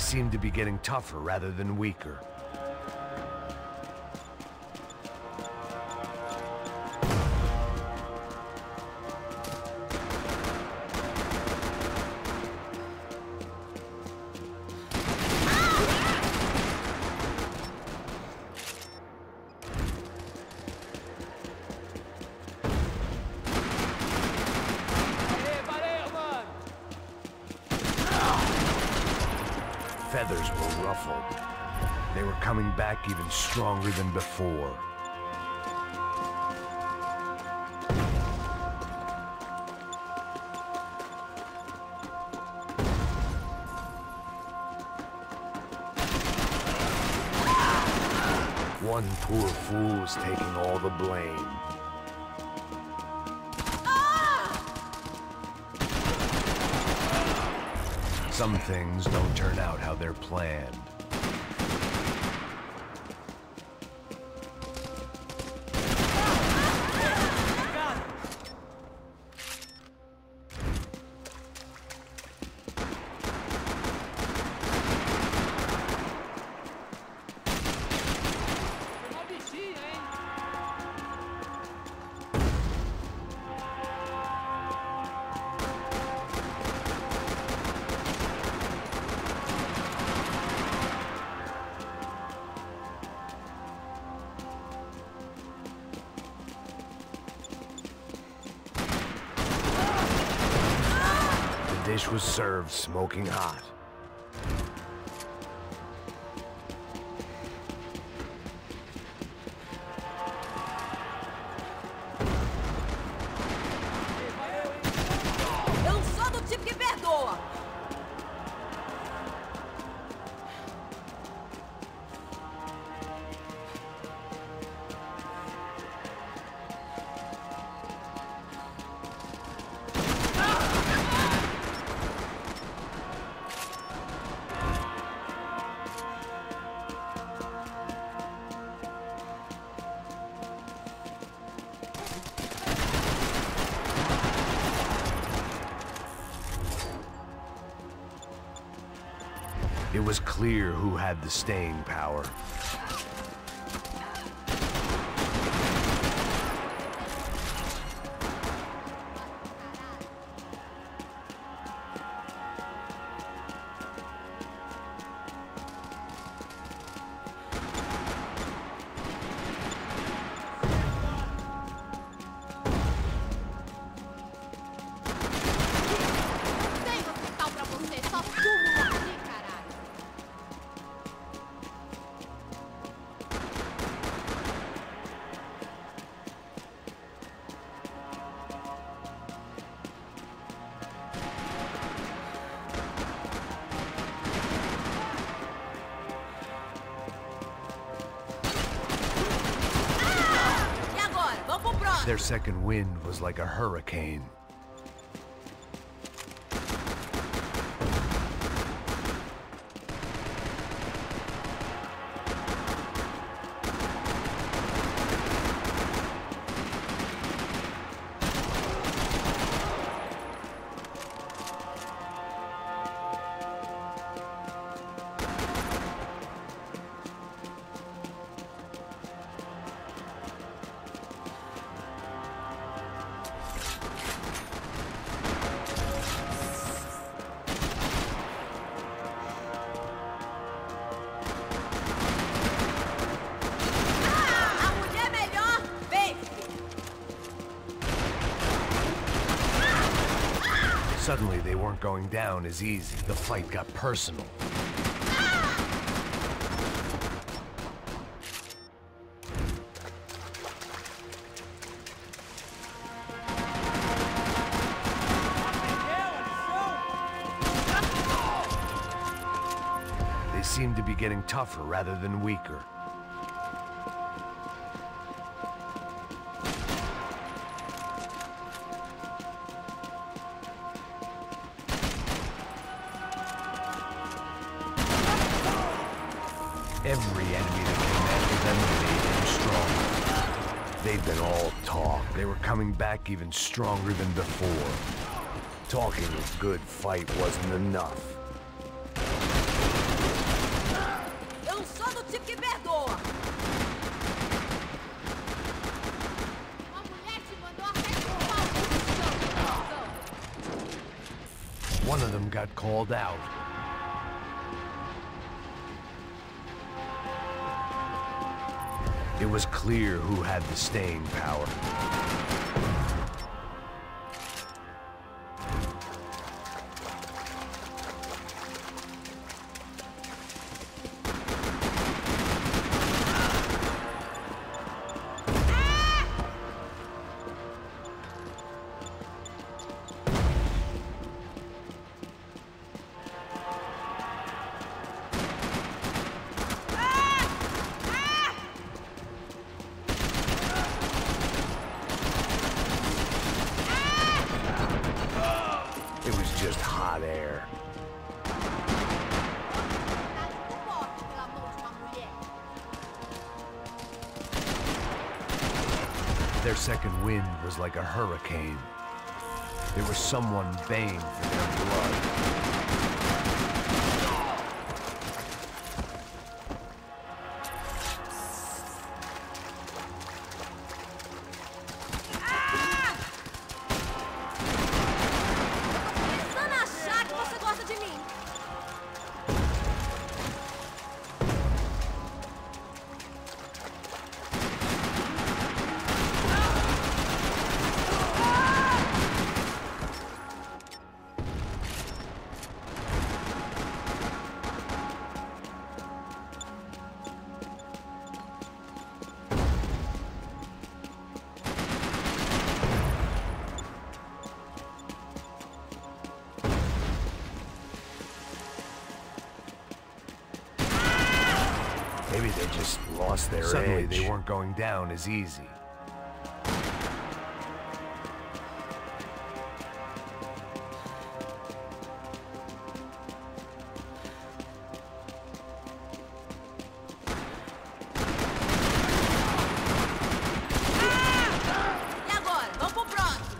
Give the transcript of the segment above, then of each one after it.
seemed to be getting tougher rather than weaker. Feathers were ruffled. They were coming back even stronger than before. One poor fool was taking all the blame. Some things don't turn out how they're planned. Dish was served smoking hot. It was clear who had the staying power. Their second wind was like a hurricane. Suddenly, they weren't going down as easy. The fight got personal. They seemed to be getting tougher rather than weaker. Every enemy that they met was made them stronger. They've been all talk. They were coming back even stronger than before. Talking a good fight wasn't enough. Eu sou do que perdoa! One of them got called out. It was clear who had the staying power. Just hot air. Their second wind was like a hurricane. There was someone baying for their blood. Just lost their Suddenly they weren't going down as easy. E agora? Vamos pro próximo.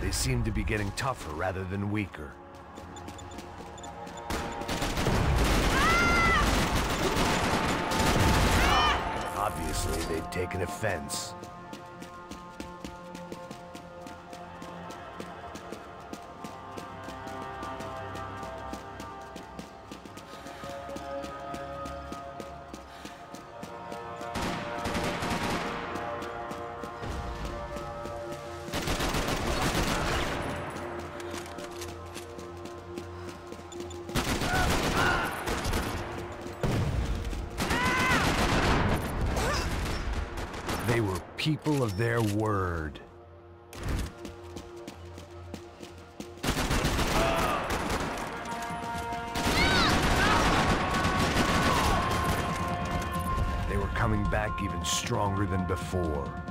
They seemed to be getting tougher rather than weaker. Taken offense. People of their word. They were coming back even stronger than before.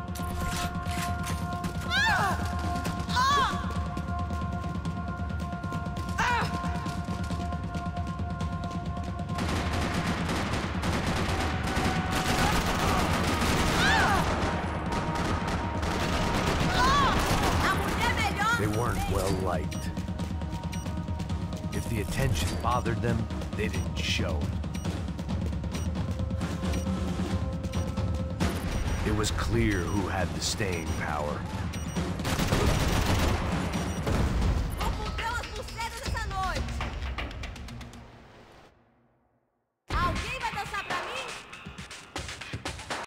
Bothered them, they didn't show it. It was clear who had the staying power.